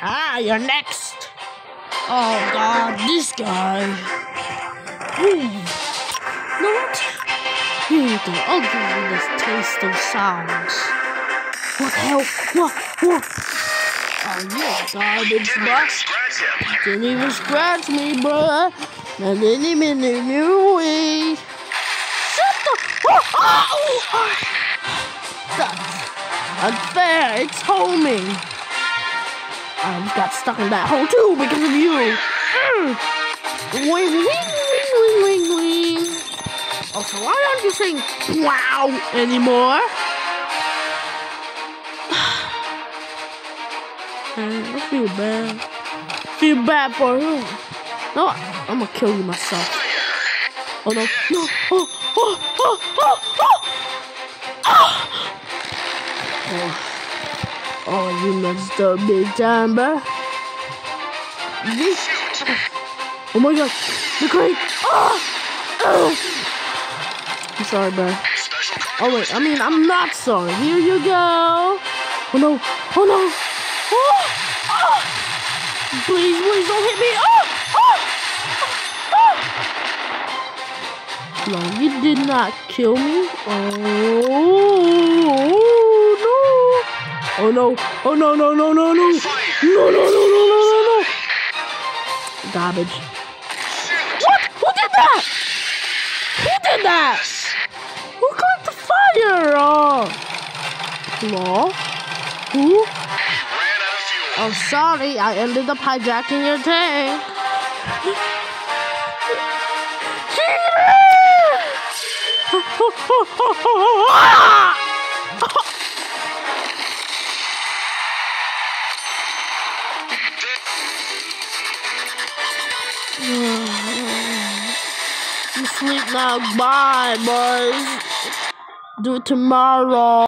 Ah, you're next. Oh god, this guy. Ooh. Not. Here the ugliness taste of sounds. What the hell? What? What? Oh, you're garbage, bruh. Scratch him. Didn't even scratch me, bruh. Not didn't even in way. Shut the. Oh, oh, oh. That's unfair. It's homing. I got stuck in that hole too because of you. Mm. Wing, wing, wing, wing, wing. Also, why aren't you saying wow anymore? I feel bad. Feel bad for you. No, I'm gonna kill you myself. Oh no, no, oh, oh, oh, oh, oh, oh. oh. Oh, you messed up big time, bro. This. Oh my god, the crate. Oh, oh. I'm sorry, bro. Oh wait, I mean, I'm not sorry. Here you go. Oh no, oh no. Oh, oh. Please, please don't hit me. Oh, oh, oh. No, you did not kill me. Oh no, oh no, no, no, no, no. No, no, no, no, no, no, no. Garbage. What? Who did that? Who did that? Who got the fire? Oh, Law? Who? Oh, sorry, I ended up hijacking your tank. I'm asleep now. Bye, boys. Do it tomorrow.